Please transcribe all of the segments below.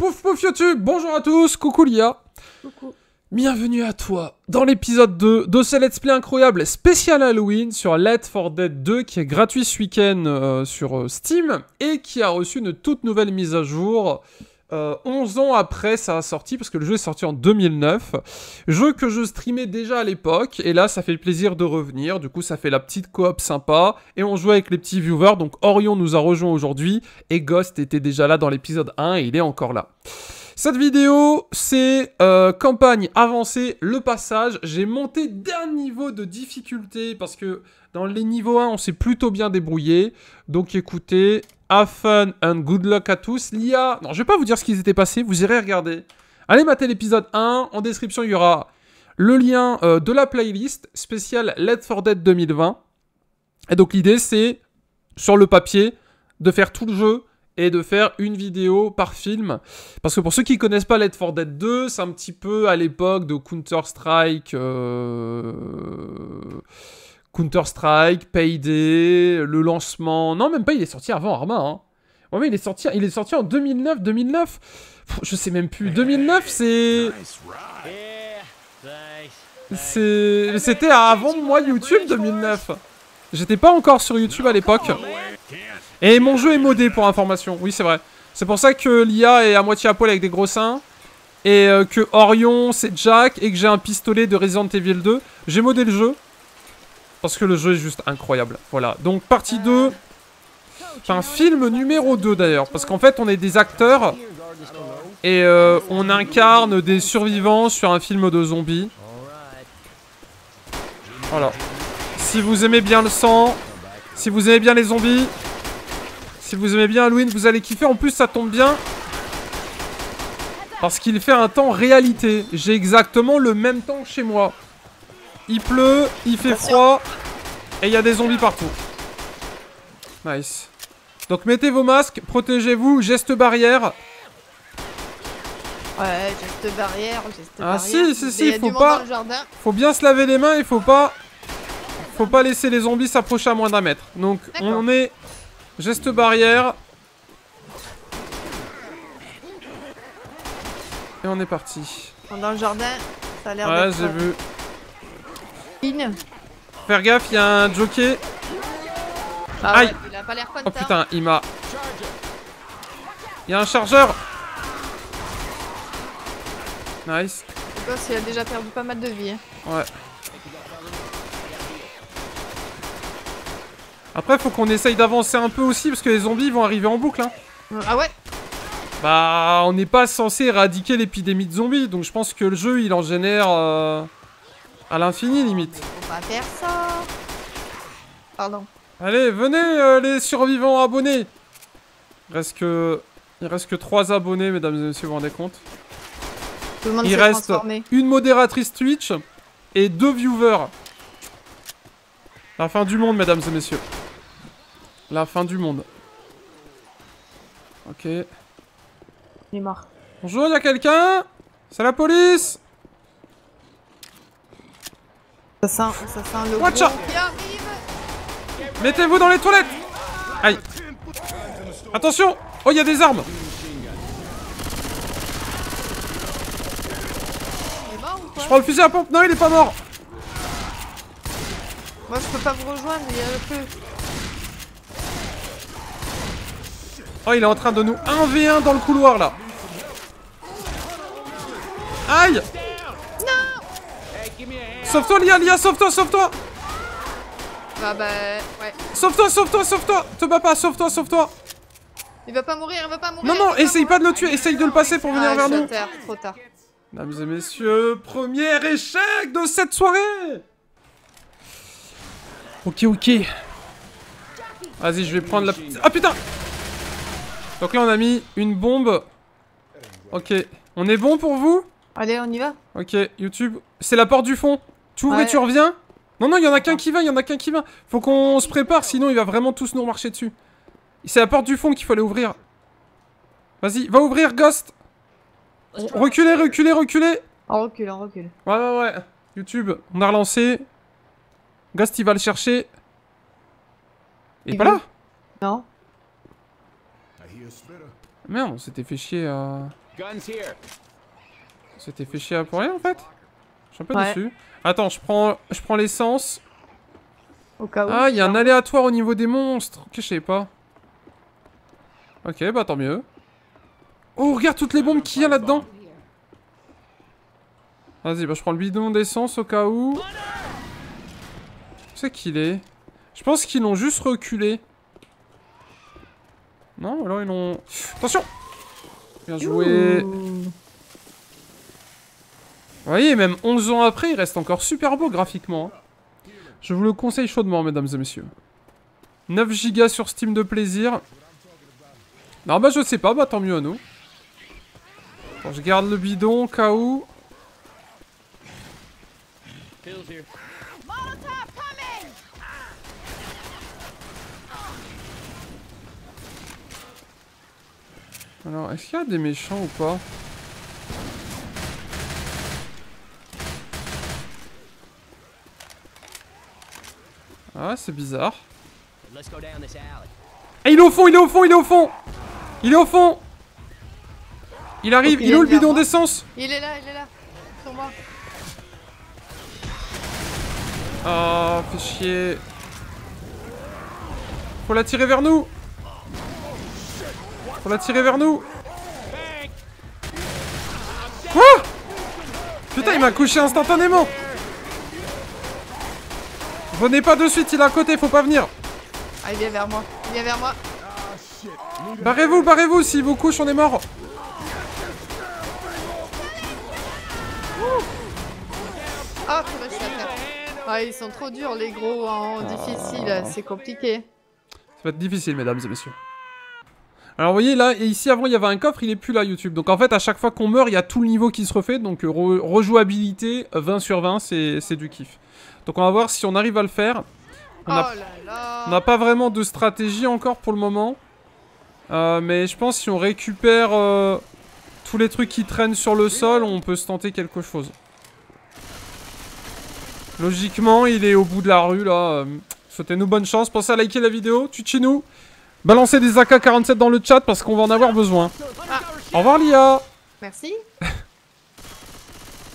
Pouf pouf YouTube, bonjour à tous, coucou Lia. Coucou. Bienvenue à toi dans l'épisode 2 de ce let's play incroyable spécial Halloween sur Let for Dead 2 qui est gratuit ce week-end euh, sur euh, Steam et qui a reçu une toute nouvelle mise à jour euh, 11 ans après sa sortie parce que le jeu est sorti en 2009. Jeu que je streamais déjà à l'époque et là ça fait plaisir de revenir. Du coup ça fait la petite coop sympa et on joue avec les petits viewers. Donc Orion nous a rejoint aujourd'hui et Ghost était déjà là dans l'épisode 1 et il est encore là. Cette vidéo, c'est euh, campagne avancée, le passage. J'ai monté d'un niveau de difficulté parce que dans les niveaux 1, on s'est plutôt bien débrouillé. Donc écoutez, have fun and good luck à tous. L'IA, non, je vais pas vous dire ce qui s'était passé, vous irez regarder. Allez mater l'épisode 1. En description, il y aura le lien euh, de la playlist spéciale Let's for Dead 2020. Et donc l'idée, c'est, sur le papier, de faire tout le jeu et de faire une vidéo par film. Parce que pour ceux qui connaissent pas Let for Dead 2, c'est un petit peu à l'époque de Counter-Strike, euh... Counter-Strike, Payday, le lancement... Non, même pas, il est sorti avant Arma. Hein. Ouais, mais il est sorti, il est sorti en 2009, 2009 Je sais même plus. 2009, c'est... C'est... C'était avant moi YouTube, 2009. J'étais pas encore sur YouTube à l'époque. Et mon jeu est modé pour information, oui c'est vrai. C'est pour ça que l'IA est à moitié à poil avec des gros seins. Et euh, que Orion c'est Jack et que j'ai un pistolet de Resident Evil 2. J'ai modé le jeu. Parce que le jeu est juste incroyable. Voilà, donc partie 2. Enfin film numéro 2 d'ailleurs. Parce qu'en fait on est des acteurs. Et euh, on incarne des survivants sur un film de zombies. Voilà. Si vous aimez bien le sang, si vous aimez bien les zombies, si vous aimez bien Halloween, vous allez kiffer. En plus, ça tombe bien. Parce qu'il fait un temps réalité. J'ai exactement le même temps chez moi. Il pleut, il fait froid. Et il y a des zombies partout. Nice. Donc mettez vos masques, protégez-vous, geste barrière. Ouais, geste barrière, geste ah, barrière. si, si, si, a faut pas-. Faut bien se laver les mains, il faut pas... Faut pas laisser les zombies s'approcher à moins d'un mètre. Donc on est... Geste barrière. Et on est parti. Dans le jardin, ça a l'air Ouais, d'être j'ai vu. Faire gaffe, il y a un jockey. Ah Aïe. ouais, il a pas l'air. Oh putain, il m'a... Il y a un chargeur Nice. Le il a déjà perdu pas mal de vie. hein. Ouais. Après, faut qu'on essaye d'avancer un peu aussi, parce que les zombies vont arriver en boucle, hein. Ah ouais Bah, on n'est pas censé éradiquer l'épidémie de zombies, donc je pense que le jeu, il en génère euh, à l'infini, limite. Faut pas faire ça. Pardon. Allez, venez, euh, les survivants abonnés Il reste que... Il reste que 3 abonnés, mesdames et messieurs, vous vous rendez compte Tout le monde Il reste transformé. une modératrice Twitch et deux viewers. La fin du monde, mesdames et messieurs. La fin du monde. Ok. Il est mort. Bonjour, y a quelqu'un? C'est la police? Ça sent, ça sent le Watch out. Mettez-vous dans les toilettes Aïe. Attention Oh, il y a des armes Je prends le fusil à pompe. Non, il est pas mort Moi, je peux pas vous rejoindre, il y a le feu. Oh, il est en train de nous 1v1 dans le couloir, là. Aïe Sauve-toi, Lia, Lia, sauve-toi, sauve-toi Ah bah, ouais. Sauve-toi, sauve-toi, sauve-toi Te bats pas, sauve-toi, sauve-toi Il va pas mourir, il va pas mourir. Non, non, essaye pas de le tuer, essaye de le passer pour venir Ah, vers nous terre, trop tard. Mesdames et messieurs, premier échec de cette soirée Ok, ok. Vas-y, je vais prendre la... petite- Ah putain Donc là, on a mis une bombe. Ok. On est bon pour vous? Allez, on y va. Ok, YouTube. C'est la porte du fond. Tu ouvres et tu reviens? Non, non, il y en a qu'un qui va, il y en a qu'un qui va. Faut qu'on se prépare, sinon il va vraiment tous nous marcher dessus. C'est la porte du fond qu'il faut aller ouvrir. Vas-y, va ouvrir, Ghost Reculez, reculez, reculez On recule, on recule. Ouais, ouais, ouais. YouTube, on a relancé. Ghost, il va le chercher. Il est pas là? Non Merde, on s'était fait chier à... Guns here. C'était fait chier pour rien en fait suis un peu Ouais. déçu. Attends, je prends, je prends l'essence. Au cas où. Ah, il y a un aléatoire au niveau des monstres. Ok, je sais pas. Ok, bah tant mieux. Oh, regarde toutes les bombes qu'il y a là-dedans. Vas-y, bah je prends le bidon d'essence au cas où. Où c'est qu'il est? Je pense qu'ils l'ont juste reculé. Non, alors ils l'ont... Attention Bien joué. Ouh. Vous voyez, même 11 ans après, il reste encore super beau graphiquement. hein. Je vous le conseille chaudement, mesdames et messieurs. 9 gigas sur Steam de plaisir. Non, bah je sais pas, bah tant mieux à nous. Bon, je garde le bidon cas où. Alors, est-ce qu'il y a des méchants ou pas? Ah, c'est bizarre. Alley. Ah, il est au fond, il est au fond, il est au fond Il est au fond Il arrive, il est où le bidon d'essence? Il est là, il est là. Sur moi. Oh, fait chier. Faut la tirer vers nous. Faut la tirer vers nous. Quoi? Putain, il m'a couché instantanément. Venez pas de suite, il est à côté, faut pas venir. Ah, il vient vers moi. Il vient vers moi. Barrez-vous, barrez-vous, s'il vous couche, on est mort. Ah, purée, je suis à terre. Ah, ils sont trop durs, les gros, en difficile. C'est compliqué. Ça va être difficile, mesdames et messieurs. Alors, vous voyez, là, et ici, avant, il y avait un coffre, il est plus là, YouTube. Donc, en fait, à chaque fois qu'on meurt, il y a tout le niveau qui se refait. Donc, re- rejouabilité, euh, 20 sur 20, c'est c'est du kiff. Donc, on va voir si on arrive à le faire. On a- Oh n'a pas vraiment de stratégie encore pour le moment. Euh, mais je pense que si on récupère euh, tous les trucs qui traînent sur le sol, on peut se tenter quelque chose. Logiquement, il est au bout de la rue là. Euh, Souhaitez-nous bonne chance. Pensez à liker la vidéo. Tuchez-nous. Balancez des AK-47 dans le chat parce qu'on va en avoir besoin. Au revoir Lia Merci.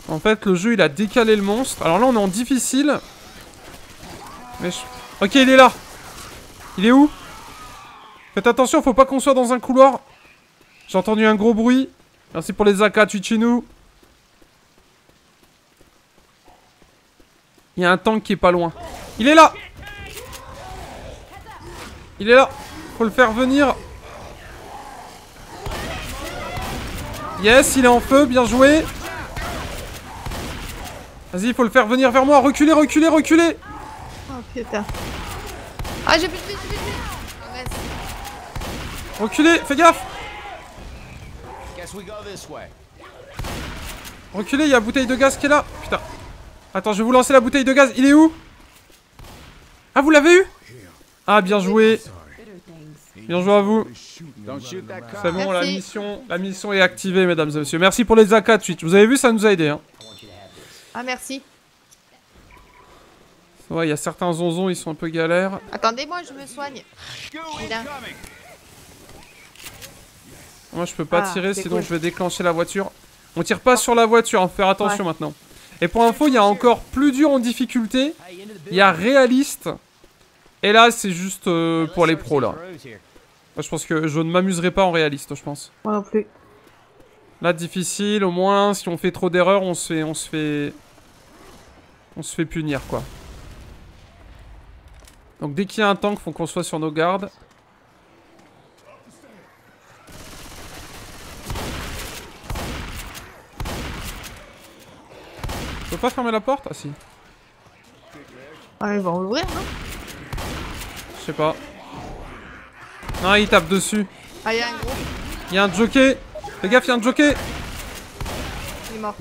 En fait, le jeu, il a décalé le monstre. Alors là, on est en difficile. Mais je... Ok, il est là. Il est où? Faites attention, faut pas qu'on soit dans un couloir. J'ai entendu un gros bruit. Merci pour les AK, Twitchez-nous. Il y a un tank qui est pas loin. Il est là Il est là Faut le faire venir. Yes, il est en feu, bien joué. Vas-y, il faut le faire venir vers moi. Reculez, reculez, reculez. Oh putain. Ah, j'ai plus de vie, j'ai plus de vie. Mince. Reculez, fais gaffe. Guess we go this way. Reculez, il y a la bouteille de gaz qui est là. Putain. Attends, je vais vous lancer la bouteille de gaz. Il est où? Ah, vous l'avez eu? Ah, bien joué. Bien joué à vous. C'est bon, la mission, la mission est activée, mesdames et messieurs. Merci pour les AK Twitch. Vous avez vu, ça nous a aidé. Hein. Ah, merci. Ouais, il y a certains zonzons, ils sont un peu galères. Attendez-moi, je me soigne. Là. Moi, je peux pas Ah, tirer, sinon cool. je vais déclencher la voiture. On tire pas sur la voiture, hein, faut faire attention Ouais. maintenant. Et pour info, il y a encore plus dur en difficulté. Il y a réaliste. Et là, c'est juste euh, pour les pros, là. Moi, je pense que je ne m'amuserai pas en réaliste, je pense. Moi non plus. Là, difficile, au moins, si on fait trop d'erreurs, on se fait... On se fait... On se fait punir, quoi. Donc, dès qu'il y a un tank, faut qu'on soit sur nos gardes. Je peux pas fermer la porte? Ah, si. Ah, ils vont l'ouvrir, non Je sais pas. Non, il tape dessus. Ah, il y a un gros. Il y a un jockey. Fais gaffe, il y a un jockey. Il est mort.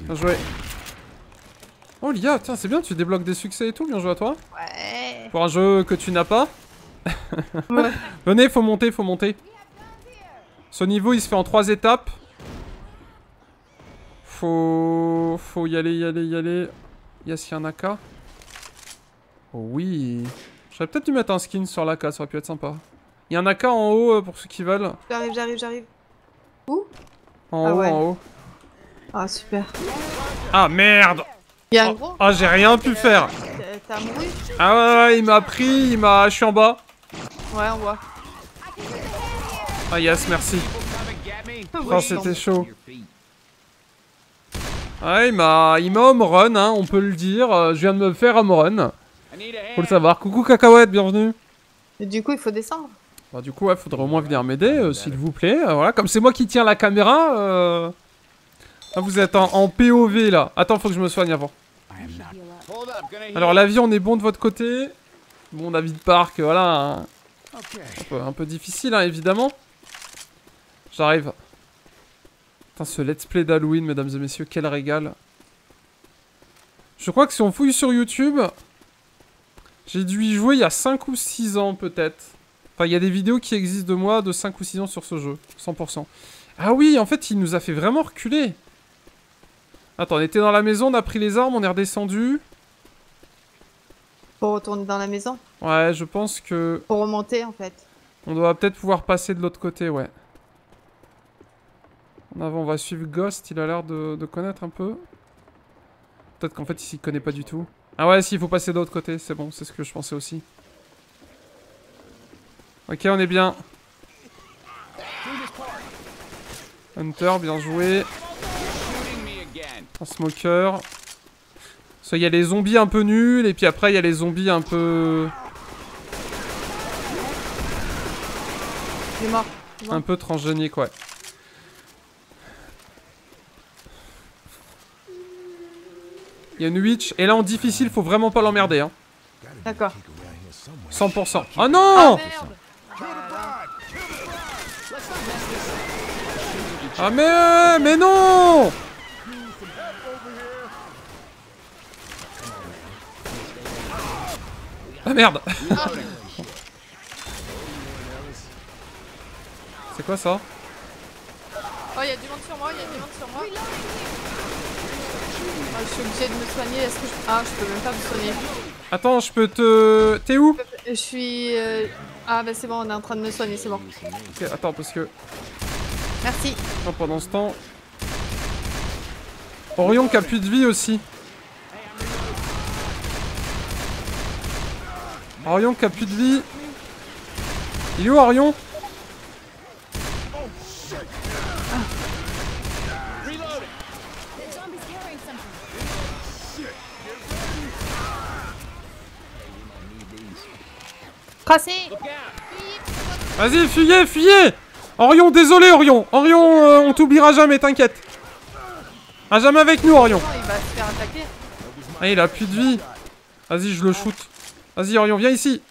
Bien joué. Oh Lia, tiens, c'est bien, tu débloques des succès et tout, bien joué à toi. Ouais. Pour un jeu que tu n'as pas. Ouais. Venez, faut monter, faut monter. Ce niveau, il se fait en trois étapes. Faut... Faut y aller, y aller, y aller. Yes, y a un AK. Oh oui. J'aurais peut-être dû mettre un skin sur l'AK, ça aurait pu être sympa. Il y a un AK en haut euh, pour ceux qui veulent. J'arrive, j'arrive, j'arrive. Où En Ah haut, ouais. en haut. Ah, super. Ah merde Ah j'ai rien pu faire T'as- mouru Ah ouais, ouais, il m'a pris, il m'a... Je suis en bas. Ouais, on voit. Ah yes, merci. Oh, c'était chaud. Ouais, il m'a... Il m'a home run, hein, on peut le dire. Euh, Je viens de me faire home run. Faut le savoir. Coucou cacahuète, bienvenue. Et du coup, il faut descendre. Bah du coup, ouais, faudrait au moins venir m'aider, euh, s'il vous plaît. Euh, voilà, comme c'est moi qui tiens la caméra, euh... là, vous êtes en, POV, là. Attends, faut que je me soigne avant. Alors, la vie, on est bon de votre côté. Bon, David Park, voilà. hein. Un peu, un peu difficile, hein, évidemment. J'arrive. Putain, ce let's play d'Halloween, mesdames et messieurs, quel régal. Je crois que si on fouille sur YouTube, j'ai dû y jouer il y a 5 ou 6 ans, peut-être. Enfin, il y a des vidéos qui existent de moi de 5 ou 6 ans sur ce jeu, 100%. Ah oui, en fait, il nous a fait vraiment reculer. Attends, on était dans la maison, on a pris les armes, on est redescendu. Pour retourner dans la maison? Ouais, je pense que Pour remonter, en fait. On doit peut-être pouvoir passer de l'autre côté, ouais. En avant, on va suivre Ghost, il a l'air de, de connaître un peu. Peut-être qu'en fait, il s'y connaît pas du tout. Ah ouais, si, il faut passer de l'autre côté, c'est bon, c'est ce que je pensais aussi. Ok, on est bien. Hunter, bien joué. Un smoker. Ça, il y a les zombies un peu nuls, et puis après, il y a les zombies un peu... Il est mort. Il est mort. Un peu transgénique, ouais. Il y a une witch, et là en difficile, faut vraiment pas l'emmerder, hein. D'accord. 100%. Oh Ah non merde Ah mais, mais non Ah merde C'est quoi ça Oh, il y a du monde sur moi, il y a du monde sur moi. Ah, je suis obligée de me soigner. Est-ce que je... Ah, je peux même pas me soigner. Attends, je peux te... T'es où Je suis... euh, Ah, bah c'est bon, on est en train de me soigner, c'est bon. Ok, attends, parce que... Merci. Pendant ce temps... Orion qui a plus de vie aussi. Orion qui a plus de vie. Il est où Orion? Tracé Vas-y, fuyez, fuyez Orion, désolé Orion Orion, euh, on t'oubliera jamais, t'inquiète. À jamais avec nous Orion. Il va se faire attaquer. Ah, il a plus de vie. Vas-y, je le shoot. Vas-y Orion, viens ici.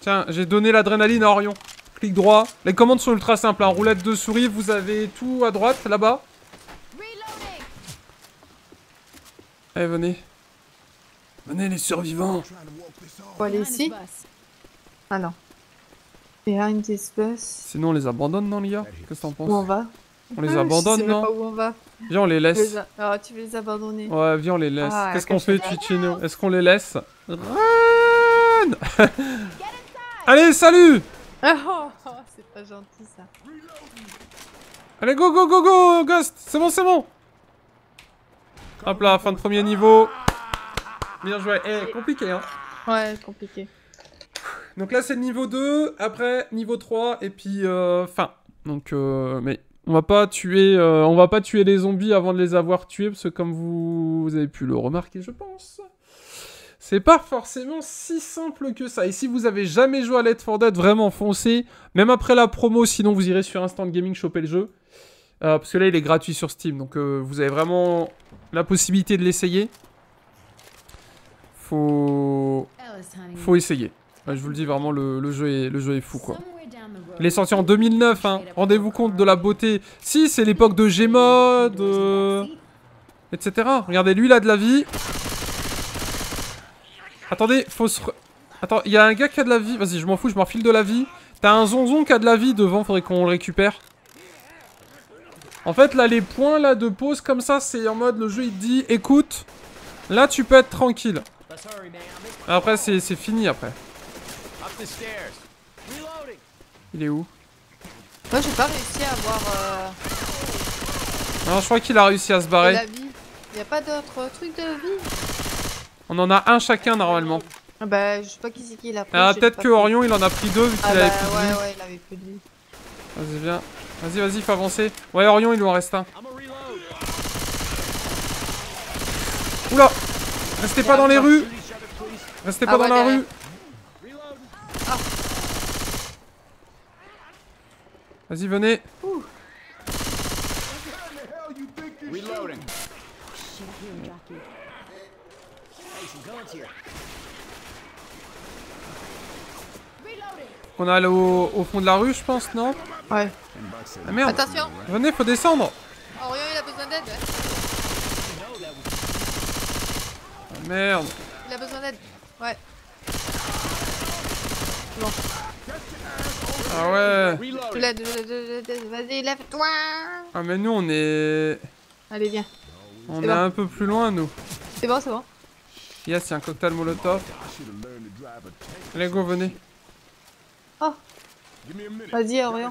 Tiens, j'ai donné l'adrénaline à Orion. Clic droit. Les commandes sont ultra simples. Hein. Roulette de souris, vous avez tout à droite, là-bas. Allez, venez. Venez les survivants. Faut aller ici Ah non. Behind this bus. Sinon, on les abandonne, non, les gars Qu'est-ce que t'en Où on penses va? On les Ah, Je abandonne, sais même non? pas où on va. Viens, on les laisse. Ah, tu veux les abandonner? Ouais, viens, on les laisse. Ah, Qu'est-ce qu'on fait. Twitchino Est-ce qu'on les laisse? Run Allez, salut Oh, oh, c'est pas gentil ça. Allez, go, go, go, go, Ghost C'est bon, c'est bon Hop là, fin de premier niveau. Bien joué. Eh, compliqué, hein Ouais, compliqué. Donc là, c'est niveau 2, après niveau 3, et puis euh, fin. Donc, euh, mais on va pas tuer, euh, va pas tuer les zombies avant de les avoir tués, parce que comme vous, avez pu le remarquer, je pense, c'est pas forcément si simple que ça. Et si vous avez jamais joué à Let 4 Dead, vraiment foncez, même après la promo, sinon vous irez sur Instant Gaming choper le jeu. Parce que là, il est gratuit sur Steam, donc vous avez vraiment la possibilité de l'essayer. Faut... Faut essayer. Ouais, je vous le dis vraiment, le, le jeu, est, le jeu est fou quoi. Il est sorti en 2009, hein. Rendez-vous compte de la beauté. Si, c'est l'époque de Gmod, euh, etc. Regardez, lui, il a de la vie. Attendez, faut se... re- Attends, il y a un gars qui a de la vie. Vas-y, je m'en fous, je m'en file de la vie. T'as un zonzon qui a de la vie devant, faudrait qu'on le récupère. En fait, là, les points là de pause comme ça, c'est en mode, le jeu, il te dit, écoute, là, tu peux être tranquille. Man. Après, c'est c'est fini, après. Up the stairs. Reloading. Il est où? Moi, j'ai pas réussi à avoir. euh, Non, je crois qu'il a réussi à se barrer. la vie. Y a pas d'autre truc de vie? On en a un chacun normalement. Ah Bah, je sais pas qui c'est qui l'a pris. Ah, peut-être que pris. Orion il en a pris deux vu qu'il Ah bah avait plus de vie. ouais, ouais, il avait plus de vie. Vas-y, viens. Vas-y, vas-y, faut avancer. Ouais, Orion il lui en reste un. Oula Restez pas dans les rues. Restez Ah pas ouais, dans la derrière. rue Reload. Vas-y, venez. Reloading. On a allé au, au fond de la rue, je pense, non Ouais. Ah merde Attention Venez, faut descendre Orion, il a besoin d'aide. ouais. Ah, Merde Il a besoin d'aide. Ouais. Ah ouais Je l'aide, je. Vas-y, lève-toi Ah mais nous on est... Allez, viens. On C'est est bon. un peu plus loin nous. C'est bon, c'est bon. Yes, il y a un cocktail molotov. Allez go, venez. Oh. Vas-y, Orion.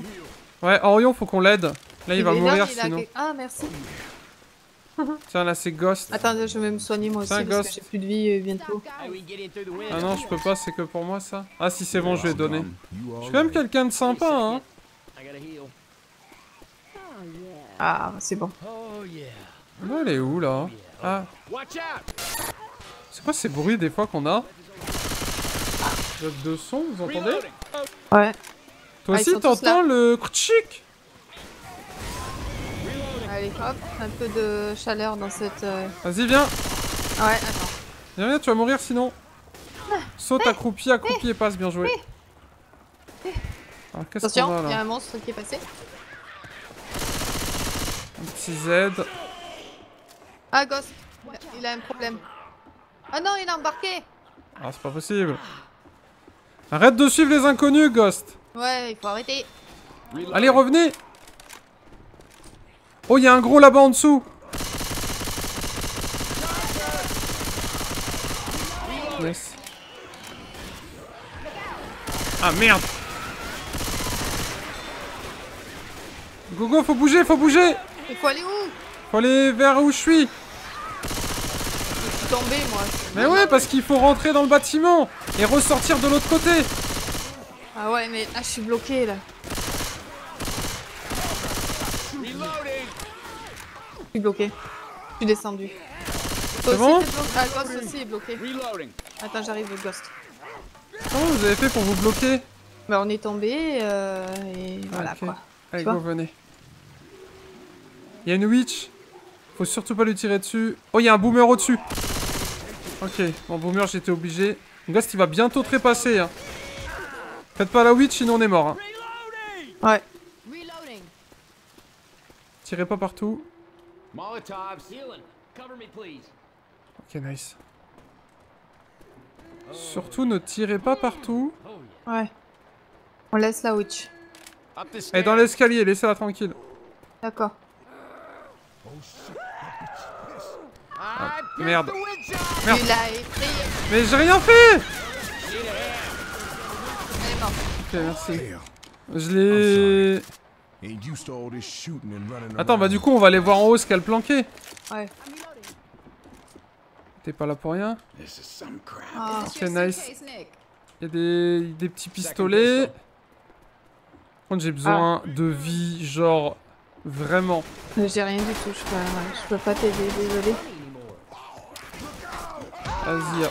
Ouais, Orion, faut qu'on l'aide. Là, il va mourir il sinon. Ah, merci. Tiens, là, c'est Ghost. Attends, je vais me soigner moi aussi C'est un parce ghost. que j'ai plus de vie euh, bientôt. Window. Ah non, je peux pas, c'est que pour moi ça. Ah si, c'est bon, je vais donner. Je suis quand même quelqu'un de sympa, hein. Ah, c'est bon. Oh. Là, elle est où, là? Ah, Watch out. c'est quoi ces bruits des fois qu'on a? De son, vous entendez? Ouais. Toi Ah, aussi, t'entends le cric Allez, hop, un peu de chaleur dans cette. euh, Vas-y, viens. Ah ouais, attends. Viens, viens, tu vas mourir sinon. Saute accroupi, accroupi et passe, bien joué. Alors, qu'est-ce qu'on Attention, il y a un monstre qui est passé. Un petit Z. Ah, Ghost, il a un problème. Ah non, il a embarqué. Ah, c'est pas possible. Arrête de suivre les inconnus, Ghost. Ouais, il faut arrêter. Allez, revenez. Oh, il y a un gros là-bas en dessous. Yes. Ah merde. Go go, faut bouger, faut bouger. Il faut aller où? Faut aller vers où je suis. Je suis tombé, moi. Mais ouais, parce qu'il faut rentrer dans le bâtiment et ressortir de l'autre côté. Ah ouais, mais là, je suis bloqué là. Je suis bloqué. Je suis descendu. C'est bon bloqué Ah, Ghost aussi est bloqué. Attends, j'arrive, le Ghost. Comment vous avez fait pour vous bloquer Bah, on est tombé euh, et voilà Ok. quoi. Allez, Tu go, venez. Il y a une witch. Faut surtout pas lui tirer dessus. Oh, il y a un boomer au-dessus. Ok, bon, boomer, j'étais obligé. Ghost, il va bientôt trépasser. Hein. Faites pas la witch, sinon on est mort. Hein. Ouais. Tirez pas partout. Molotovs. Healing. Cover me, please. Ok, nice. Surtout, ne tirez pas partout. Ouais. On laisse la witch. Stairs. dans l'escalier, laissez-la tranquille. D'accord. Merde. Merde. Mais j'ai rien fait Elle est morte. Ok, merci. Je l'ai... Attends, bah du coup, on va aller voir en haut ce qu'elle planquait. Ouais. T'es pas là pour rien. Ah. Ok, nice. Il y a des, des petits pistolets. Par contre, j'ai besoin de vie, genre... Vraiment. J'ai rien du tout, je peux, je peux pas t'aider, désolé. Vas-y, I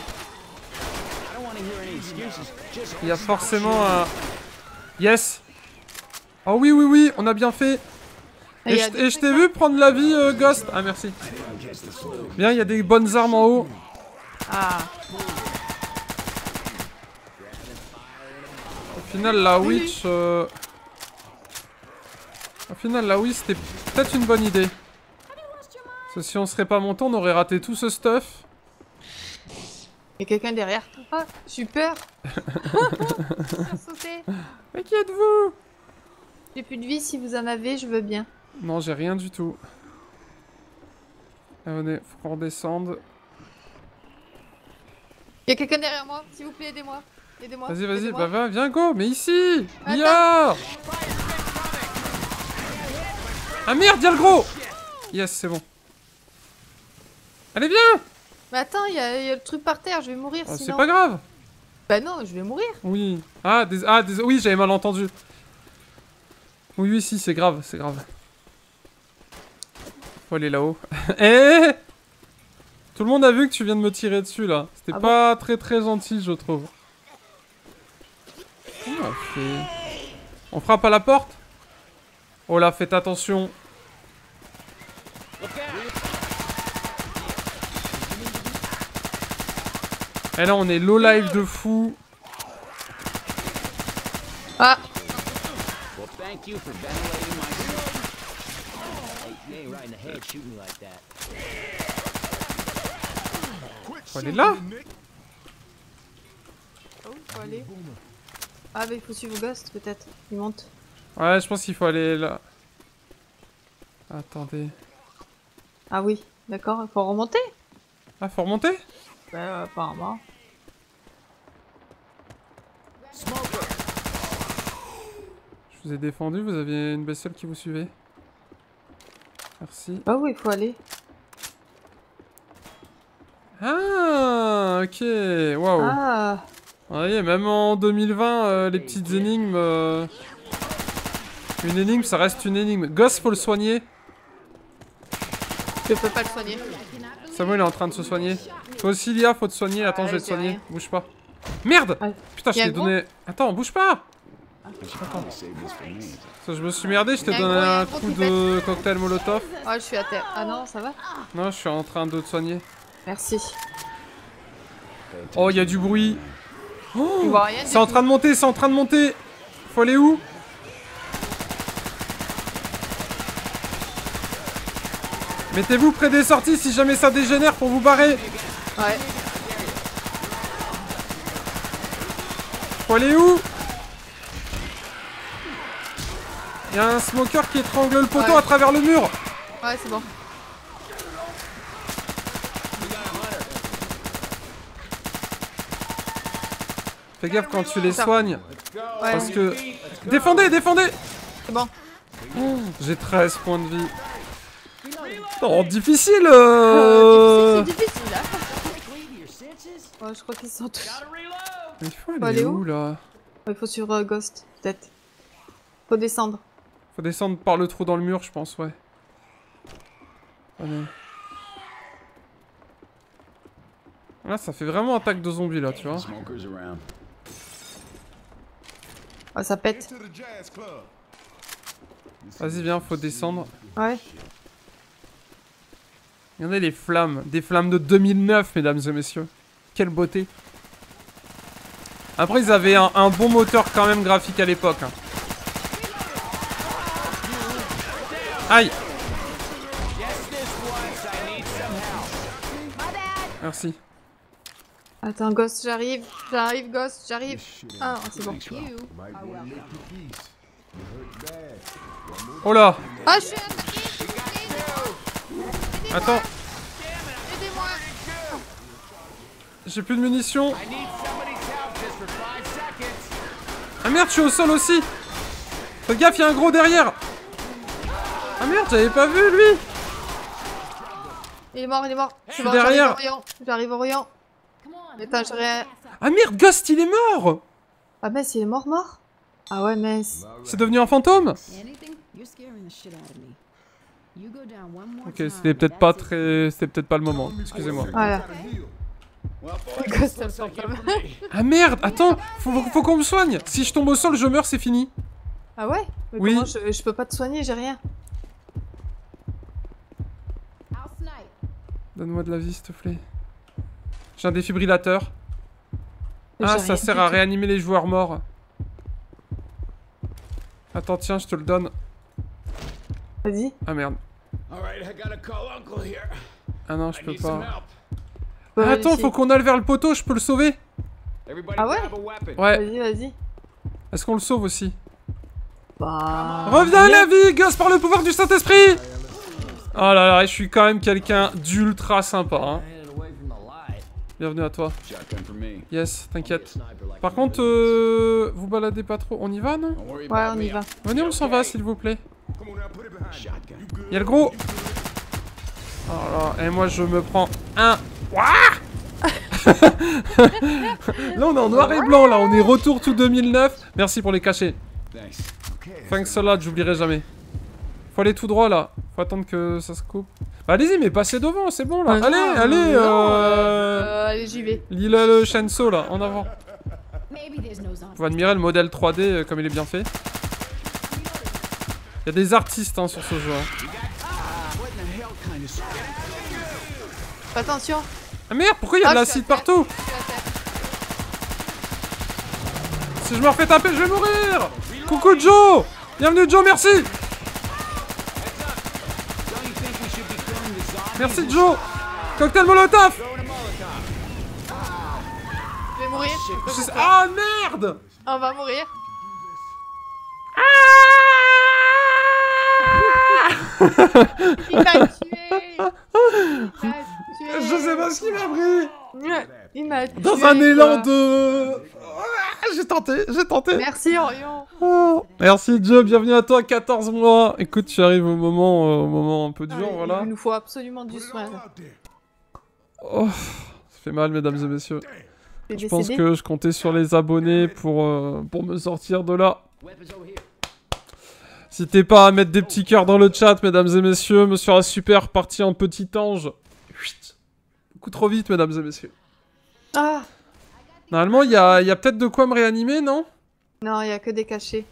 don't want to hear any excuses. Just il y a forcément un... Yes Oh oui, oui, oui, on a bien fait. Et je, t'ai vu prendre la vie, euh, Ghost. Ah, merci. Bien, il y a des bonnes armes en haut. Ah, Au final, la witch... euh, Au final, la witch, c'était peut-être une bonne idée. Parce que si on serait pas monté, on aurait raté tout ce stuff. il y a quelqu'un derrière. Ah, j'ai peur. Sauter. Mais qui êtes-vous? J'ai plus de vie, si vous en avez, je veux bien. Non, j'ai rien du tout. Ah, venez, faut qu'on redescende. Il y a quelqu'un derrière moi, s'il vous plaît, aidez-moi. Aidez-moi. Vas-y, vas-y, bah va, viens, go, mais ici. Ya Ah merde, y'a le gros Yes, c'est bon. Allez, viens Mais attends, il y, a le truc par terre, je vais mourir Ah, C'est sinon. pas grave. Bah non, je vais mourir. Oui. Ah, des... ah des... oui, j'avais mal entendu. Oui, oui, si, c'est grave, c'est grave. Faut aller là-haut. Eh Tout le monde a vu que tu viens de me tirer dessus, là. C'était Ah pas très très gentil, je trouve. Comment on frappe à la porte? Oh là, faites attention. Et là, on est low life de fou. Ah, thank you for ventilating my Hey, you ain't right in the head shooting me like that. Faut aller là oh, faut aller. Ah, bah il faut suivre Ghost peut-être. Il monte. Ouais, je pense qu'il faut aller là. Attendez. Ah oui, d'accord, il faut remonter. Ah, faut remonter? Bah apparemment. Je vous ai défendu, vous aviez une bestiole qui vous suivait. Merci. Bah oui, il faut aller. Ah, ok, waouh. Ah, Vous voyez, même en 2020, euh, les petites énigmes... euh, Une énigme, ça reste une énigme. Gosse, faut le soigner. je peux pas le soigner. Samuel est en train de se soigner. Toi aussi, Lia, faut te soigner. Attends, je vais te soigner. rien. Bouge pas. Merde Ouais. Putain, je t'ai donné... Attends, bouge pas Je me suis merdé, je t'ai donné un coup de cocktail molotov. Ah, je suis à terre. Ah non, ça va? Non, je suis en train de te soigner. Merci. Oh, il y a du bruit. Oh, c'est en train de monter, c'est en train de monter. Faut aller où? Mettez-vous près des sorties si jamais ça dégénère pour vous barrer. Ouais. Faut aller où? Il y a un smoker qui étrangle le poteau Ouais. à travers le mur. Ouais, c'est bon. Fais gaffe quand tu les soignes. Ouais, Parce que... Défendez, défendez c'est bon. J'ai 13 points de vie. Oh, difficile euh... Euh, c'est difficile là. Ouais, je crois qu'ils sont tous. Mais Il faut Faut aller aller où où là? Il faut sur euh, Ghost, peut-être. Faut descendre. Faut descendre par le trou dans le mur, je pense, ouais. Allez. Là, ça fait vraiment attaque de zombies là, tu vois. Ah, ça pète. Vas-y, viens, faut descendre. Ouais. Regardez les flammes. Des flammes de 2009, mesdames et messieurs. Quelle beauté. Après, ils avaient un, un bon moteur quand même graphique à l'époque. hein. Aïe. Merci. Attends, Ghost, j'arrive. J'arrive, Ghost, j'arrive. Ah, c'est bon. Oh là. Ah, je suis Attends, Aidez-moi. J'ai plus de munitions. Ah merde, je suis au sol aussi. Fais gaffe, il y a un gros derrière merde, j'avais pas vu lui Il est mort, il est mort. Je suis mort, derrière. J'arrive au rayon. Attends, rien. Ah merde, Ghost, il est mort Ah, Mess, il est mort, mort Ah ouais, Mess. C'est devenu un fantôme Ok, c'était peut-être pas très... C'était peut-être pas le moment, excusez-moi. Voilà. Ghost, elle s'en flamme. Ah merde, attends, faut, faut qu'on me soigne Si je tombe au sol, je meurs, c'est fini. Ah ouais? Mais Oui. comment je, je peux pas te soigner, j'ai rien. Donne-moi de la vie, s'il te plaît. J'ai un défibrillateur. Ah, ça sert à réanimer les joueurs morts. Attends, tiens, je te le donne. Vas-y. Ah merde. Alright, I gotta call Uncle here. Ah non, je peux pas. help. Faut Ah, attends, faut qu'on aille vers le poteau, je peux le sauver Everybody Ah ouais? Ouais, Vas-y, vas-y. est-ce qu'on le sauve aussi? Bah. Reviens à la vie, gosse, par le pouvoir du Saint-Esprit Oh là là, je suis quand même quelqu'un d'ultra sympa, hein. Bienvenue à toi. Yes, t'inquiète. Par contre, euh, vous baladez pas trop. On y va, non? Ouais, on y va. Venez, on s'en va, s'il vous plaît. Y'a le gros Alors, et moi je me prends un. Là on est en noir et blanc là, on est retour tout 2009. Merci pour les cachets. Thanks. Thanks a lot, j'oublierai jamais. Faut aller tout droit là. Faut attendre que ça se coupe. Bah allez-y, mais passez devant, c'est bon là. Ah, allez, non, allez, non, euh... euh, allez, j'y vais. Lila le Shenso là, en avant. Faut admirer le modèle 3D euh, comme il est bien fait. Il y a des artistes hein, sur ce jeu. hein. Attention. Ah merde, pourquoi il y a Ah, de suis l'acide partout. Si je me refais taper, je vais mourir Coucou Joe Bienvenue Joe, merci Merci Joe Cocktail Molotov. Je vais mourir. Je sais- Ah merde On va mourir. Il m'a tué. Tué. Je sais pas ce qui m'a pris Il m'a tué. Dans un élan de... Ah, J'ai tenté, j'ai tenté Merci Orion. Oh, Merci Joe, bienvenue à toi, 14 mois Écoute, tu arrives au moment, euh, au moment un peu dur, Ah, voilà. Il nous faut absolument du soin. Oh, ça fait mal mesdames et messieurs. Je pense que je comptais sur les abonnés pour, euh, pour me sortir de là. N'hésitez pas à mettre des petits cœurs dans le chat, mesdames et messieurs. Monsieur a super parti en petit ange. Beaucoup trop vite, mesdames et messieurs. Ah Normalement, il y a, il y a peut-être de quoi me réanimer, non? Non, il y a que des cachets.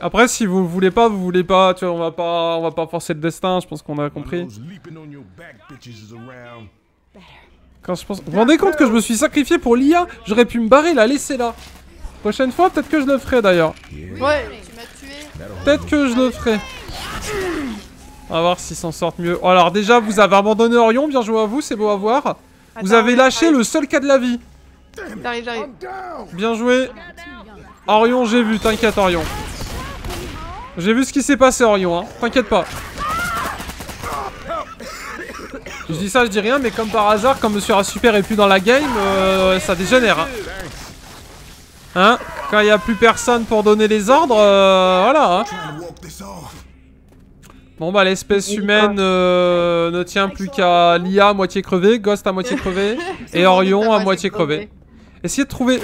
Après, si vous voulez pas, vous voulez pas. Tu vois, on va pas, on va pas forcer le destin. Je pense qu'on a compris. Quand je pense... Vous vous rendez compte que je me suis sacrifié pour l'IA J'aurais pu me barrer, la laisser là. Prochaine fois, peut-être que je le ferai d'ailleurs. Ouais, tu m'as tué. Peut-être que je le ferai. On va voir s'ils s'en sortent mieux. Oh, alors déjà, vous avez abandonné Orion, bien joué à vous, c'est beau à voir. Vous avez lâché le seul cas de la vie. J'arrive, j'arrive. Bien joué. Orion, j'ai vu, t'inquiète Orion. J'ai vu ce qui s'est passé Orion, hein. T'inquiète pas. Je dis ça, je dis rien, mais comme par hasard, quand Monsieur Super est plus dans la game, euh, ça dégénère. Hein, Hein? Quand il n'y a plus personne pour donner les ordres, euh, voilà. Hein. Trying to walk this off. Bon bah l'espèce humaine euh, ne tient plus qu'à Lia à moitié crevée, Ghost à moitié crevé et Orion à moitié crevé. Essayez de trouver.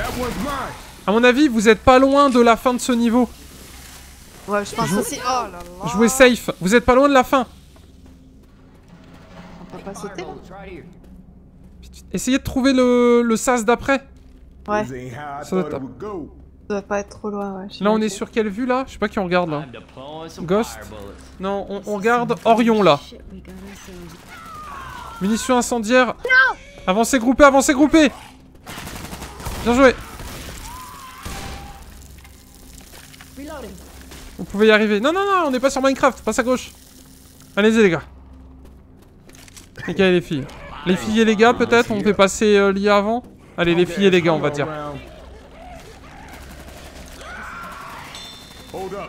À mon avis, vous êtes pas loin de la fin de ce niveau. Ouais, je pense Jou- aussi. Oh là là. Jouez safe. Vous êtes pas loin de la fin. On peut pas sauter là here. Essayez de trouver le, le sas d'après. Ouais, Ça doit être-. Ça doit pas être trop loin, ouais. Là, on est sur quelle vue là? Je sais pas qui on regarde là. Ghost? Non, on, on regarde Orion là. Munitions incendiaires. Non Avancez groupé, avancez groupé. Bien joué. Vous pouvez y arriver. Non, non, non, on n'est pas sur Minecraft. Passe à gauche. Allez-y, les gars. Les gars et les filles. Les filles et les gars, peut-être On fait passer euh, l'IA avant Allez, les filles et les gars, on va dire. Hold up.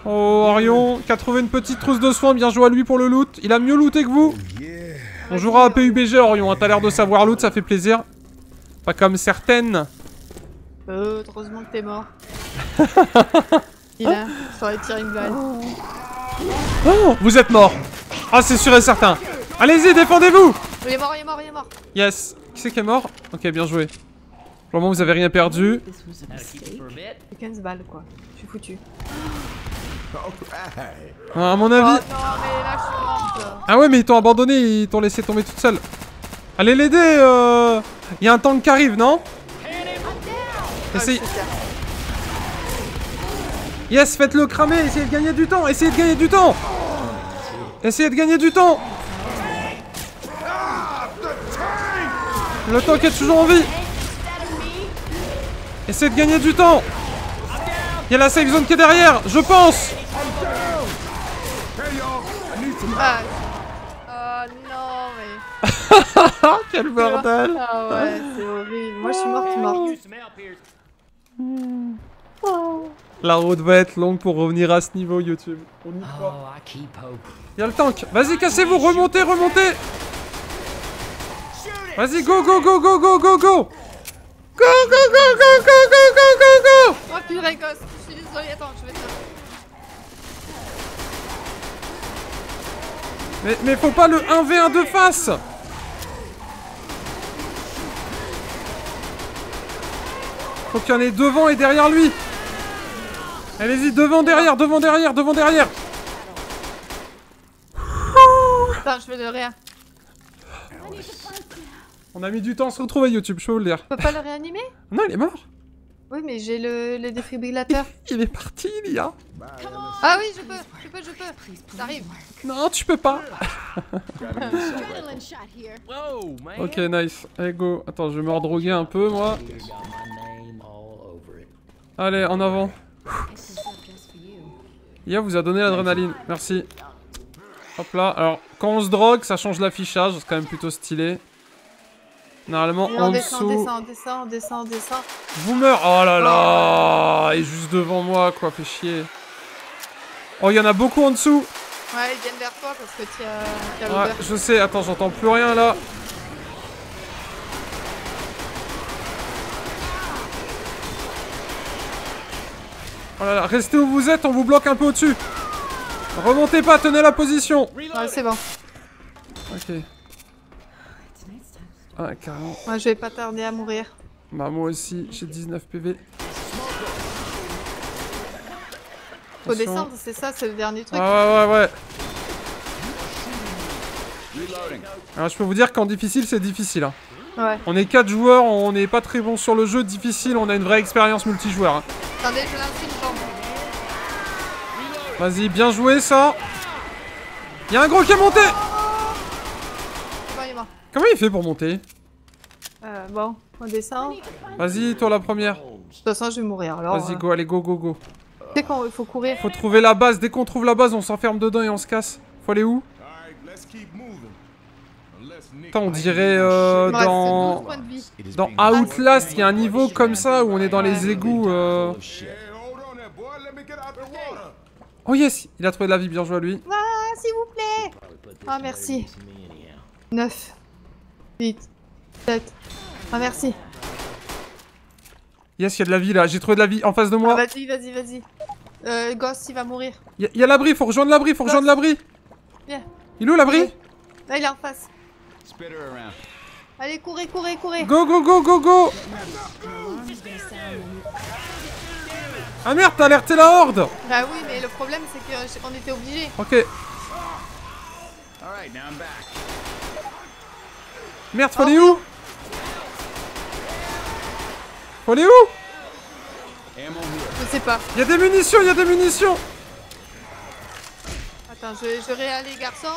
Oh, Orion, qui a trouvé une petite trousse de soins. Bien joué à lui pour le loot. Il a mieux looté que vous. On jouera à PUBG, Orion. hein. T'as l'air de savoir loot, ça fait plaisir. Pas comme certaines. Euh, heureusement que t'es mort. Il a, ça aurait tiré une balle. Oh, vous êtes mort. Ah, c'est sûr et certain. Allez-y, défendez-vous. Il est mort, il est mort, il est mort. Yes. Qui c'est qui est mort? Ok, bien joué. Pour le moment, vous avez rien perdu. This was a Gotta keep it mistake. for a bit. J'ai 15 balles quoi. Je suis foutu. Ah, À mon Oh avis. non, mais là je suis morte. là. Ah ouais, mais ils t'ont abandonné, ils t'ont laissé tomber toute seule. Allez l'aider, euh... Il y a un tank qui arrive, non? Faire. Yes, faites-le cramer, essayez de gagner du temps, essayez de gagner du temps Essayez de gagner du temps Le tank est toujours en vie Essayez de gagner du temps Il y a la safe zone qui est derrière, je pense Ah, ah non, mais. Quel bordel Ah ouais, c'est horrible. Moi je suis morte, morte. La route va être longue pour revenir à ce niveau YouTube. On y croit. Oh, I keep hope. Il y a le tank. Vas-y, cassez-vous, remontez, remontez. Vas-y, go, go, go, go, go, go, go. Go, go, go, go, go, go, go, go, go. Oh purée, gosse. Je suis désolée, attends, je vais te. Mais, mais faut pas le 1v1 de face Faut qu'il y en ait devant et derrière lui Allez-y, devant, derrière, devant, derrière, devant, derrière Attends, je fais de rien. On a mis du temps à se retrouver YouTube, je peux vous le dire. Je peux pas le réanimer? Non, il est mort Oui, mais j'ai le, le défibrillateur. Il est parti, il y a Ah oui, je peux, je peux, je peux. Ça arrive. Non, tu peux pas Adrenaline shot here. Whoa, man. Ok, nice. Allez, go. Attends, je vais me redroguer un peu, moi. Allez, en avant. Ia vous a donné l'adrénaline, merci. Hop là, alors quand on se drogue, ça change l'affichage, c'est quand même plutôt stylé. Normalement, Et en on descend, on dessous, descend, on descend, descend, on descend. boomer, oh là là, il est juste devant moi, quoi, fait chier. Oh, il y en a beaucoup en dessous. Ouais, ils viennent vers toi parce que tu as, as Ouais, je sais, attends, j'entends plus rien là. Oh là là, restez où vous êtes, on vous bloque un peu au-dessus. Remontez pas, tenez la position. Ouais, c'est bon. Ok. Ah, carrément. Moi, je vais pas tarder à mourir. Bah, moi aussi, j'ai 19 PV. Faut Attention. descendre, c'est ça, c'est le dernier truc. Ouais, ouais, ouais, ouais. Alors, je peux vous dire qu'en difficile, c'est difficile. hein. Ouais. On est 4 joueurs, on n'est pas très bon sur le jeu. Difficile, on a une vraie expérience multijoueur. hein. Attendez, je lance une bombe. Vas-y, bien joué ça. Il y a un gros qui est monté. Bon. Comment il fait pour monter Euh, bon, on descend. De Vas-y, toi la première. toute façon, je vais mourir. Alors, Vas-y, euh, go, allez, go, go, go. tu sais qu'il faut courir. Faut trouver la base. Dès qu'on trouve la base, on s'enferme dedans et on se casse. Faut aller où Putain, on dirait euh, Il me reste 12 dans... de. Dans Outlast, il y a un niveau comme ça où on est dans les égouts. euh. Hey, hold on there, boy. Let me get out the water. Oh yes, il a trouvé de la vie, bien joué à lui. Ah, s'il vous plaît. Ah, merci. 9, 8, 7. Ah, merci. Yes, il y a de la vie là. J'ai trouvé de la vie en face de Ah, moi. vas-y, vas-y, vas-y. Euh, Ghost, il va mourir. Il y, a- l'abri, faut rejoindre l'abri, faut rejoindre l'abri. Viens. Il est où l'abri Là, il est en face. Allez, courez, courez, courez. Go, go, go, go, go Ah merde, t'as alerté la horde Bah oui, mais le problème, c'est qu'on était obligé. Ok. All right, now I'm back. Merde, faut aller où Faut aller où. Je sais pas. Il y a des munitions, il y a des munitions Attends, je, je réa les garçons.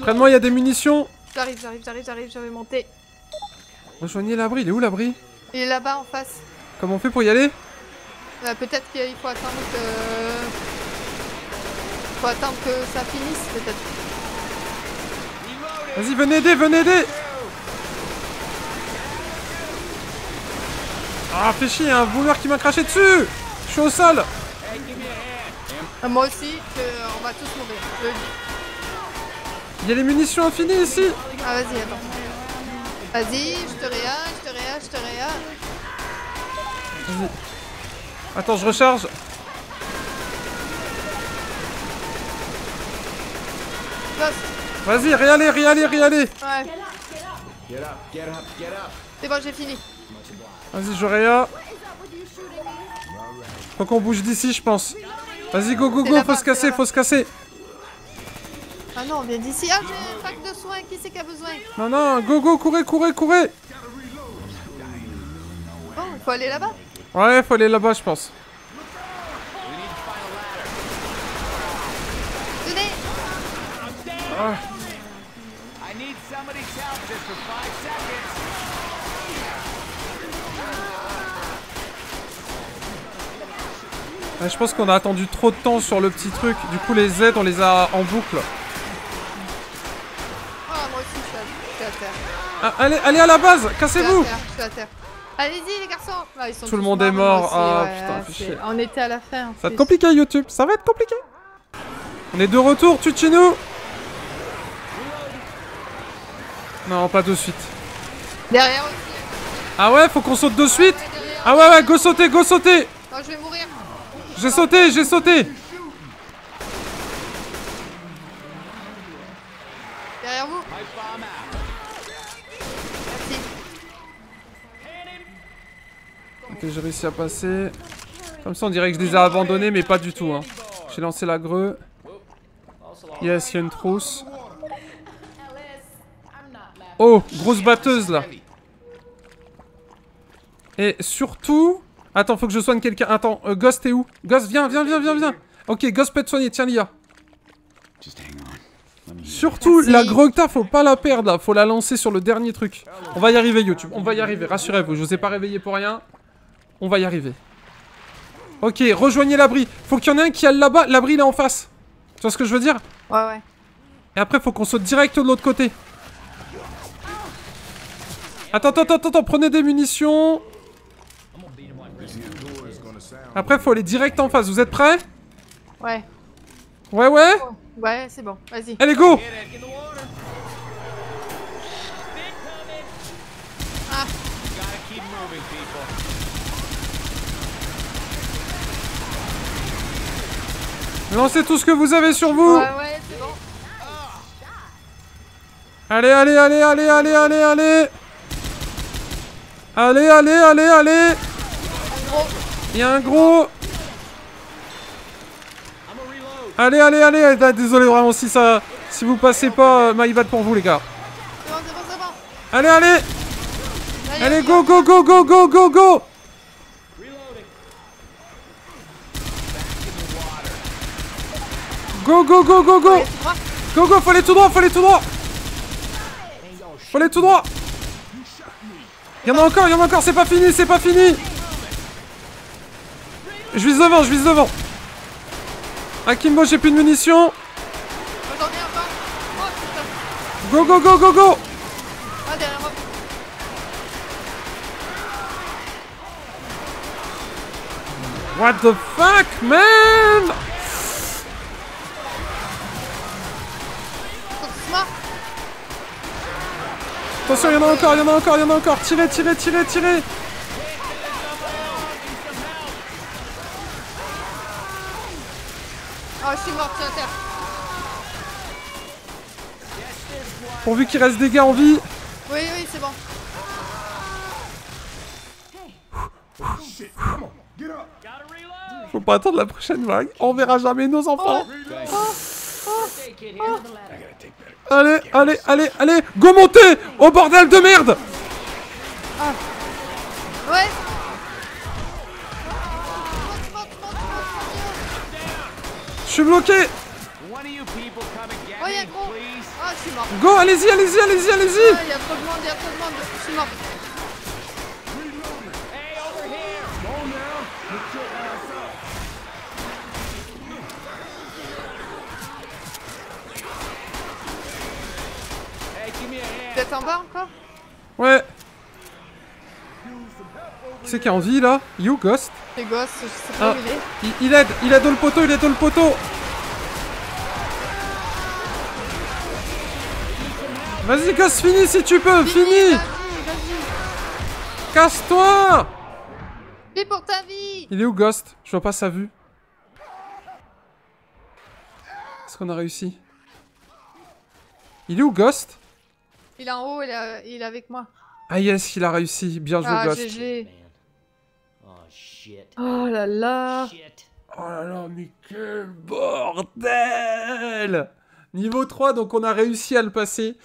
Près de moi, il y a des munitions. J'arrive, j'arrive, j'arrive, j'arrive, je vais monter. Rejoignez l'abri, il est où l'abri Il est là-bas en face. Comment on fait pour y aller Euh, Peut-être qu'il faut attendre que. Faut attendre que ça finisse, peut-être. Vas-y, venez aider, venez aider Ah, fais chier, il y a un boomer qui m'a craché dessus Je suis au sol Euh, moi aussi, que on va tous mourir. Je le dis. Il y a les munitions infinies ici Ah, vas-y, attends. Vas-y, je te réa, je te réa, je te réa. Attends, je recharge. Vas-y, réallez, réallez, réallez ouais, c'est bon, j'ai fini. Vas-y, je réa. Faut qu'on bouge d'ici, je pense. Vas-y, go, go, go, faut se casser, faut se casser. Ah non, on vient d'ici. Ah, j'ai un pack de soins. Qui c'est qui a besoin? Non, non, go, go, courez, courez, courez Bon, il faut aller là-bas. Ouais, faut aller là-bas, je pense. Ouais, je pense qu'on a attendu trop de temps sur le petit truc. Du coup, les aides, on les a en boucle. Ah, moi aussi, je suis à, je suis à terre. Ah, allez, allez à la base, Je suis à cassez-vous terre, je suis à terre. Allez-y, les garçons Ah, ils sont Tout le monde est mort. Ah, ouais, putain, chier. On était à la fin. Ça va être compliqué, YouTube. Ça va être compliqué. On est de retour, Tuchino Non, pas de suite. Derrière aussi. Ah ouais, faut qu'on saute de suite. Ah ouais, ouais, go sauter, go sauter Oh, je vais mourir. J'ai sauté, j'ai sauté Derrière vous. Merci. Ok, j'ai réussi à passer. Comme ça, on dirait que je les ai abandonnés, mais pas du tout. Hein. J'ai lancé la greu. Yes, il y a une trousse. Oh, grosse batteuse là. Et surtout... Attends, faut que je soigne quelqu'un. Attends, euh, Ghost, t'es où? Ghost, viens, viens, viens, viens, viens. Ok, Ghost peut te soigner. Tiens, Lia. Surtout, la Grogta, faut pas la perdre là. Faut la lancer sur le dernier truc. On va y arriver, YouTube. On va y arriver. Rassurez-vous, je vous ai pas réveillé pour rien. On va y arriver. Ok, rejoignez l'abri. Faut qu'il y en ait un qui aille là-bas. L'abri, il est en face. Tu vois ce que je veux dire? Ouais, ouais. Et après, faut qu'on saute direct de l'autre côté. Attends, attends, attends, attends. Prenez des munitions. Après, faut aller direct en face. Vous êtes prêts? Ouais. Ouais, ouais? Ouais, c'est bon. Vas-y. Allez, go Lancez tout ce que vous avez sur vous. Ouais, ouais, c'est bon. Allez, allez, allez, allez, allez, allez, allez. Allez, allez, allez, allez. Il y a un gros. Allez, allez, allez Ah, Désolé vraiment si ça... Si vous passez pas, euh, my bad pour vous les gars. C'est bon, c'est bon, c'est bon. Allez, allez. Là, y a- Allez, go, go, go, go, go, go, go Go, go, go, go, go. Go, go, faut aller tout droit, faut aller tout droit. Faut aller tout droit. Il y en a encore, il y en a encore, c'est pas fini, c'est pas fini. Je vise devant, je vise devant. Akimbo, j'ai plus de munitions. Oh. Go, go, go, go, go. What the fuck, man? Attention, il y en a encore, il y en a encore, il y en a encore Tirez, tirez, tirez, tirez Oh, je suis mort, tiens, terre. Pourvu qu'il reste des gars en vie Oui, oui, c'est bon. Faut pas attendre la prochaine vague. On verra jamais nos enfants. Allez, allez, allez, allez Go monter Oh bordel de merde Ouais. Je suis bloqué Oh, y'a gros. Ah, je suis mort. Go, allez-y, allez-y, allez-y, allez-y Ah, y a trop de monde, y a trop de monde. Je suis mort. Hey, over here! Hey, give me a hand. Vous êtes en bas encore? Ouais. Qui c'est qui est en vie là? You, Ghost? Les gosses, je sais pas Ah. où il est. il, il aide, il aide le poteau, il aide le poteau. Vas-y, Ghost, finis si tu peux, finis. Casse-toi. Fais pour ta vie. Il est où, Ghost? Je vois pas sa vue. Est-ce qu'on a réussi? Il est où, Ghost? Il est en haut, il est, il est avec moi. Ah yes, il a réussi. Bien joué, Ah, Ghost. GG. Oh, shit. Oh là là. Shit. Oh là là, mais quel bordel Niveau 3, donc on a réussi à le passer.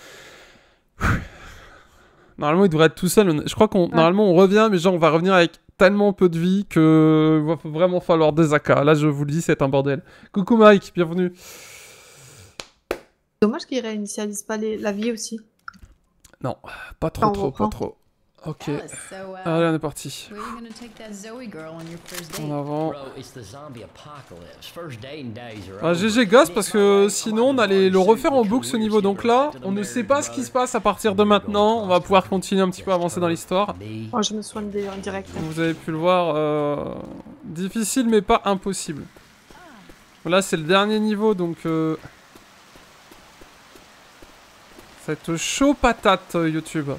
Normalement, il devrait être tout seul. Je crois qu'on normalement on revient, mais genre on va revenir avec tellement peu de vie que va vraiment falloir des AK. Là, je vous le dis, c'est un bordel. Coucou Mike, bienvenue. Dommage qu'il réinitialise pas les- la vie aussi. Non, pas trop, On trop, pas trop. Ok. Alice, so, uh, Allez, on est parti. En avant. Are Ah. GG Ghost parce que sinon on allait le refaire en boucle ce niveau donc là on ne sait pas ce qui se passe à partir de maintenant on va pouvoir continuer un petit peu à avancer dans l'histoire Oh, je me soigne direct. Comme vous avez pu le voir euh, difficile mais pas impossible là c'est le dernier niveau donc euh, être chaud patate euh, YouTube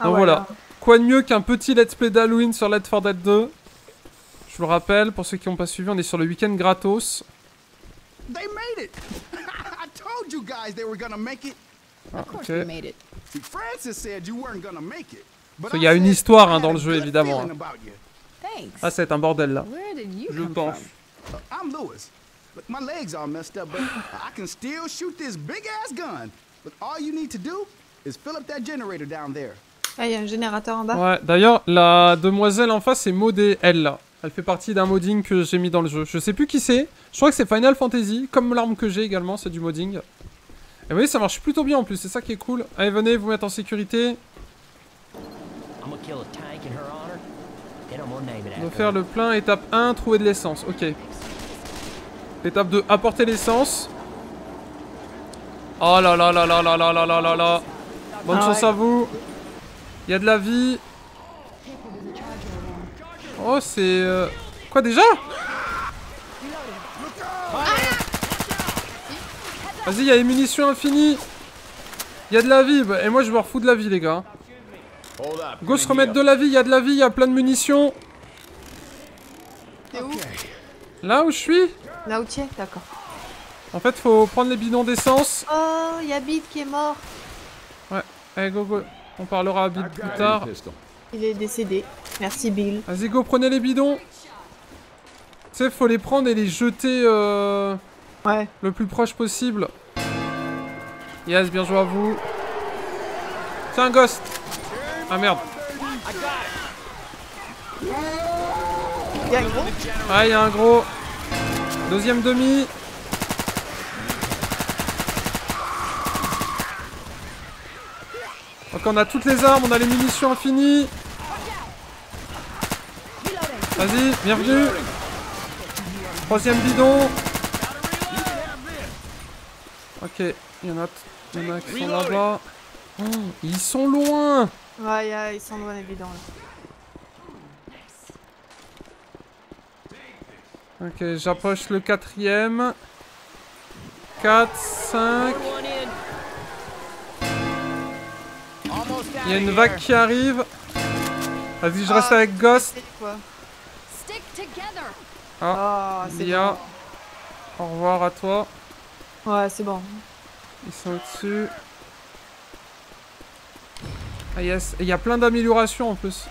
Ah Donc voilà. là. Quoi de mieux qu'un petit let's play d'Halloween sur Let's 4 Dead 2 Je vous le rappelle, pour ceux qui n'ont pas suivi, on est sur le week-end gratos. They made it! I told you guys they were gonna make it. Ah, Of course ok. we made it. See, Francis said you weren't gonna make it. But So, I il y a une histoire, hein, dans le jeu, évidemment, hein. about you. Thanks. Ah, être un bordel là. Where did you Je pense. Uh, I'm Lewis. My leg's all messed up, but I can still shoot this big ass gun. But all you need to do is fill up that generator down there. Ah, il y a un générateur en bas. Ouais, d'ailleurs, la demoiselle en face est modée, elle là. Elle fait partie d'un modding que j'ai mis dans le jeu. Je sais plus qui c'est. Je crois que c'est Final Fantasy, comme l'arme que j'ai également, c'est du modding. Et vous voyez, ça marche plutôt bien en plus, c'est ça qui est cool. Allez, venez vous mettre en sécurité. I'm gonna kill a tank in her honor, and I'm gonna name it On after faire le plein, étape 1, trouver de l'essence. Ok. Étape 2, apporter l'essence. Oh là là là là là là là là là là. Bonne Ah chance ouais. à vous. Il y a de la vie. Oh, c'est... euh, Quoi déjà? Vas-y, il y a les munitions infinies. Il y a de la vie. Bah, Et moi, je me refous de la vie, les gars. Go se remettre de la vie. Il y a de la vie. Il y a plein de munitions. T'es où? Là où je suis? Là où tu es D'accord. En fait, faut prendre les bidons d'essence. Oh, il y a Beat qui est mort. Allez, go, go. On parlera à Bid plus tard. Il est décédé. Merci Bill. Vas-y, go, prenez les bidons. Tu sais, faut les prendre et les jeter euh, Ouais. le plus proche possible. Yes, bien joué à vous. C'est un ghost. Ah merde. Il y a un gros Ah, il y a un gros. Deuxième demi. Donc on a toutes les armes, on a les munitions infinies. Vas-y, bienvenue. Troisième bidon. Ok, il y en a, il y en a qui sont là-bas. Oh, ils sont loin. Ouais, a- ils sont loin les bidons là. Ok, j'approche le quatrième. 4, 5. Il y a une vague qui arrive. Vas-y, je reste Ah, avec Ghost. Ah, c'est Lia, bon. au revoir à toi. Ouais, c'est bon. Ils sont au-dessus. Ah yes, et il y a plein d'améliorations en plus.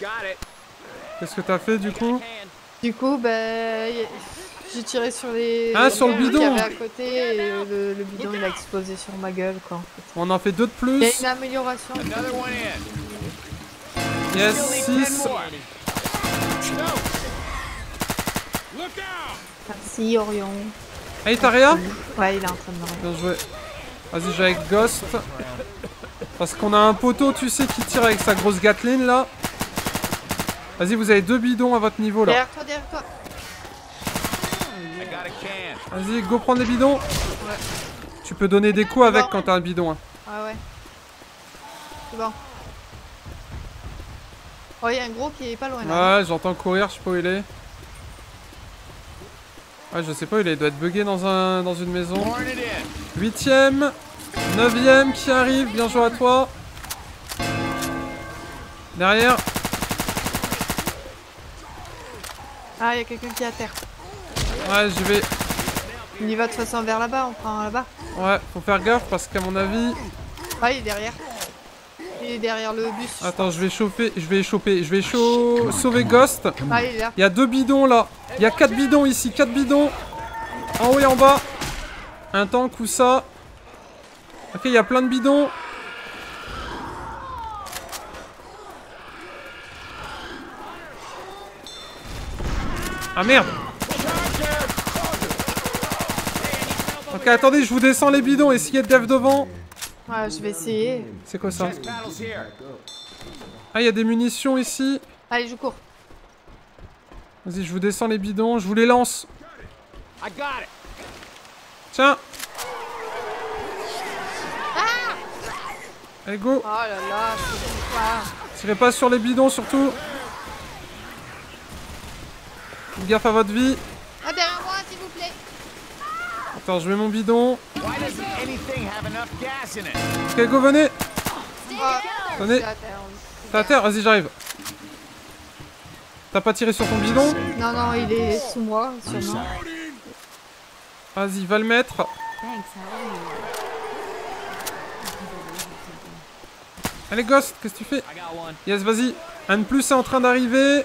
Got it. Qu'est-ce que t'as fait du coup? Du coup, bah, j'ai tiré sur les. Ah, sur le bidon. avait à côté et le, le bidon il a explosé sur ma gueule quoi. en fait. On en fait deux de Il y a plus. une amélioration. Yes, Still need 6. ten more. Merci Orion. Hey Taria Ouais, il est en train de me. Bien joué. Vas-y, je vais avec Ghost. Parce qu'on a un poteau, tu sais, qui tire avec sa grosse Gatling là. Vas-y, vous avez deux bidons à votre niveau là. Derrière toi, derrière toi. Vas-y, go prendre les bidons. Tu peux donner des coups avec quand t'as un bidon. hein. Ouais, ouais. C'est bon. Oh, il y a un gros qui est pas loin là. Ouais, j'entends courir, je sais pas où il est. Ouais, je sais pas où il est, il doit être bugué dans, un, dans une maison. Huitième, neuvième qui arrive, bien joué à toi. Derrière, Ah, il y a quelqu'un qui est à terre. ouais, j'y vais. On y va de toute façon vers là-bas, on prend là-bas. Ouais, faut faire gaffe parce qu'à mon avis. Ah, il est derrière. Il est derrière le bus. Attends, je vais chauffer, je vais choper, je vais sauver Ghost. Ah, il est là. Il y a deux bidons là. Il y a quatre bidons ici, quatre bidons. En haut et en bas. Un tank ou ça. Ok, il y a plein de bidons. Ah merde Ok, attendez, je vous descends les bidons. Essayez de dev devant. Ouais, je vais essayer. C'est quoi ça. Ah, il y a des munitions ici. Allez, je cours. Vas-y, je vous descends les bidons. Je vous les lance. Tiens Allez, go Oh là je. Tirez pas sur les bidons surtout. Faites gaffe à votre vie. Ah, derrière moi, s'il vous plaît. Attends, je mets mon bidon. Why doesn't anything have enough gas in it? Ok, go, venez. Ah, terre. T'es à terre Vas-y, j'arrive. T'as pas tiré sur ton bidon Non, non, il est sous moi, sûrement. Vas-y, va le mettre. Allez, Ghost, qu'est-ce que tu fais? Yes, vas-y. Un de plus est en train d'arriver.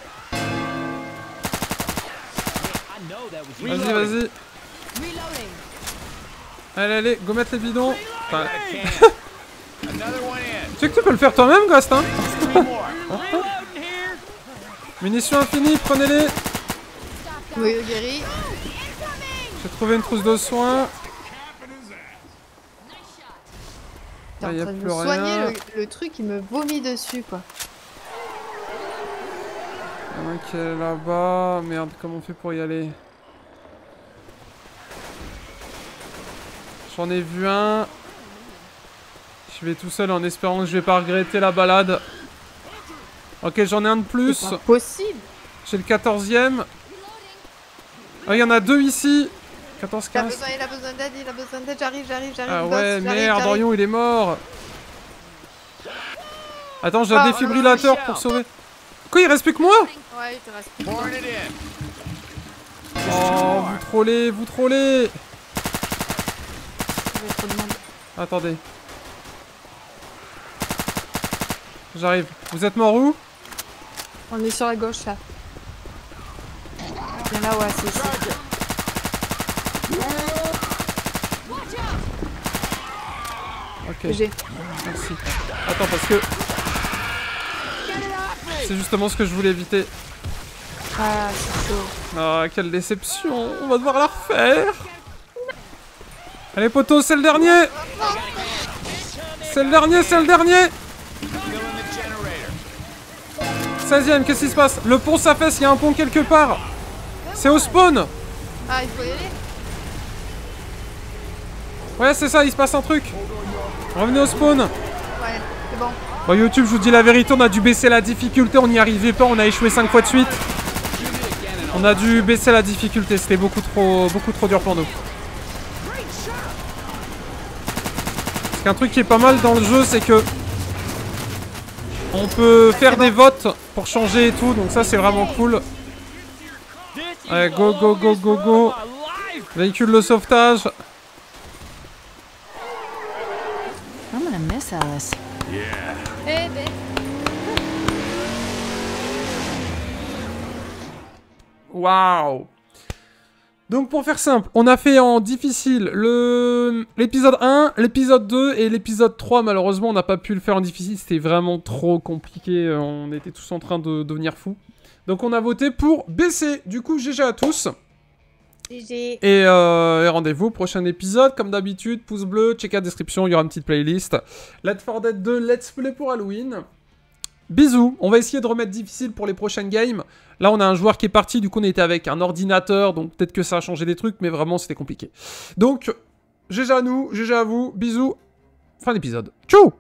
Vas-y, vas-y. Allez, allez, go mettre les bidons. Enfin, Another one in. tu sais que tu peux le faire toi-même, Ghost, hein. Munitions infinies, prenez-les. Oui, guéri. J'ai trouvé une trousse de soins. T'es en Ah, y a train de plus me soigner, rien. le, le truc il me vomit dessus quoi. Il y en a un qui est là-bas. Merde, comment on fait pour y aller? J'en ai vu un. Je vais tout seul en espérant que je vais pas regretter la balade. Ok, j'en ai un de plus. C'est pas possible. J'ai le 14ème. Ah, il y en a deux ici. 14, Il a 15. besoin, il a besoin d'aide, il a besoin d'aide, j'arrive, j'arrive, j'arrive. Ah ouais, merde. Orion, il est mort. Attends, j'ai un Ah, défibrillateur pour sauver. Quoi, il reste plus que moi? Ouais, il te reste plus. It in. Oh, vous trollez, vous trollez. J'ai trop de monde. Attendez. J'arrive. Vous êtes mort où? On est sur la gauche là. Là, ouais, c'est ici. Ok, merci. Attends, parce que... C'est justement ce que je voulais éviter. Ah, c'est chaud. Ah, quelle déception. On va devoir la refaire. Allez, poteau, c'est le dernier. C'est le dernier, c'est le dernier. 16ème, qu'est-ce qui se passe? Le pont s'affaisse, il y a un pont quelque part. C'est au spawn. Ah, il faut y aller Ouais, c'est ça, il se passe un truc. Revenez au spawn. Ouais, c'est bon. Bon, YouTube, je vous dis la vérité, on a dû baisser la difficulté, on n'y arrivait pas, on a échoué 5 fois de suite. On a dû baisser la difficulté, c'était beaucoup trop, beaucoup trop dur pour nous. Qu'un truc qui est pas mal dans le jeu, c'est que on peut faire des votes pour changer et tout, donc ça c'est vraiment cool. Allez, go, go, go, go, go. Véhicule de sauvetage. I'm gonna miss Alice. Waouh Donc pour faire simple, on a fait en difficile le l'épisode 1, l'épisode 2 et l'épisode 3. Malheureusement, on n'a pas pu le faire en difficile, c'était vraiment trop compliqué. euh, On était tous en train de devenir fous. Donc on a voté pour BC. Du coup, GG à tous. GG. Et, euh, et rendez-vous prochain épisode. Comme d'habitude, pouce bleu, check la description, il y aura une petite playlist. Let's for Dead 2, Let's Play pour Halloween. Bisous, on va essayer de remettre difficile pour les prochaines games. Là, on a un joueur qui est parti, du coup, on était avec un ordinateur, donc peut-être que ça a changé des trucs, mais vraiment, c'était compliqué. Donc, GG à nous, GG à vous, bisous, fin d'épisode. Ciao